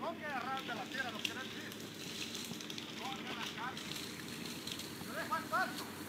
No que agarrar de la tierra, lo que decir. No que la carne. Te dejo al paso.